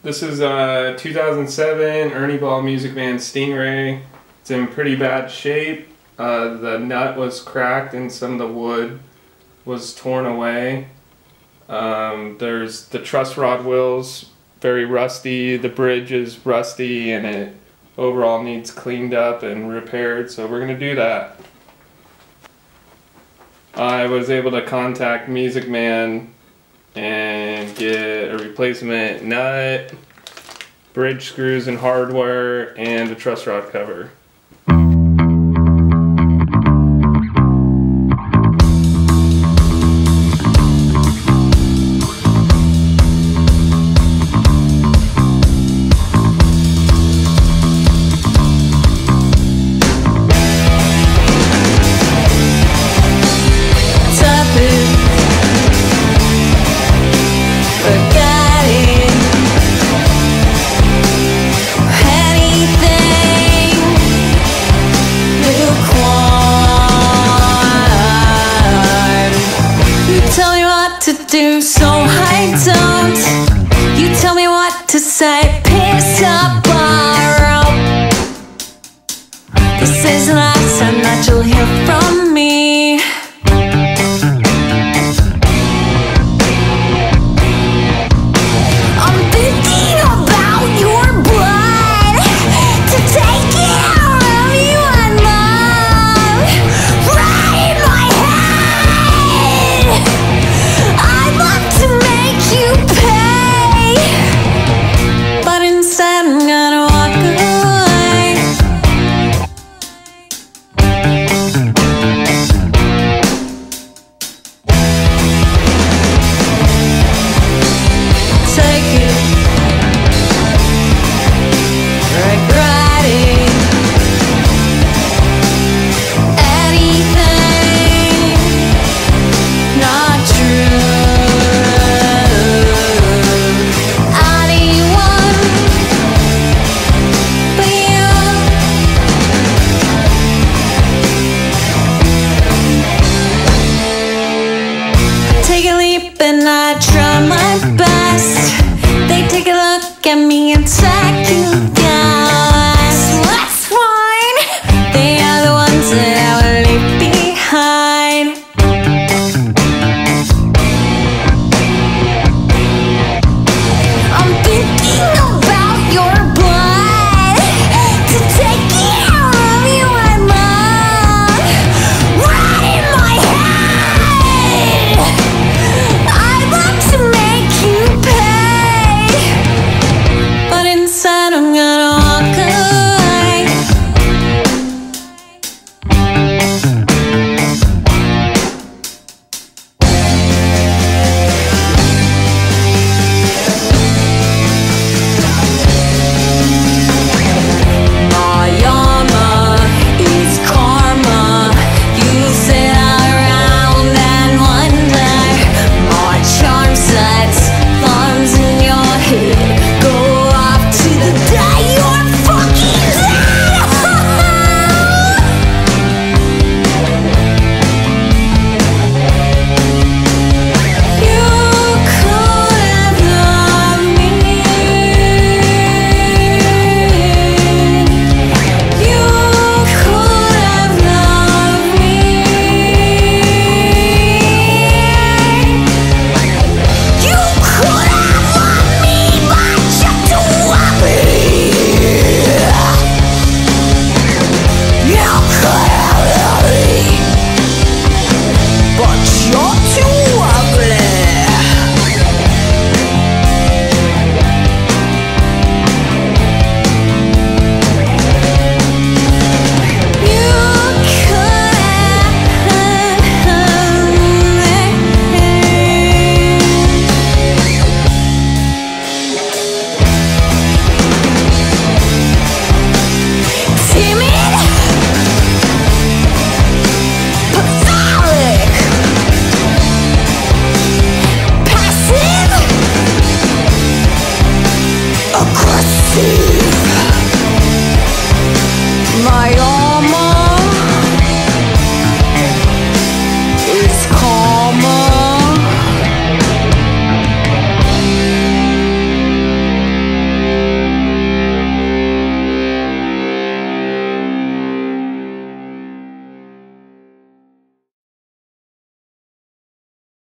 This is a 2007 Ernie Ball Music Man Stingray. It's in pretty bad shape. Uh, the nut was cracked and some of the wood was torn away. Um, there's the truss rod wheels very rusty. The bridge is rusty and it overall needs cleaned up and repaired. So we're gonna do that. I was able to contact Music Man and get a replacement nut, bridge screws and hardware, and a truss rod cover. Do, so I don't. You tell me what to say, piss up borrow. This is not so natural here from. sleep and I try my best. They take a look at me and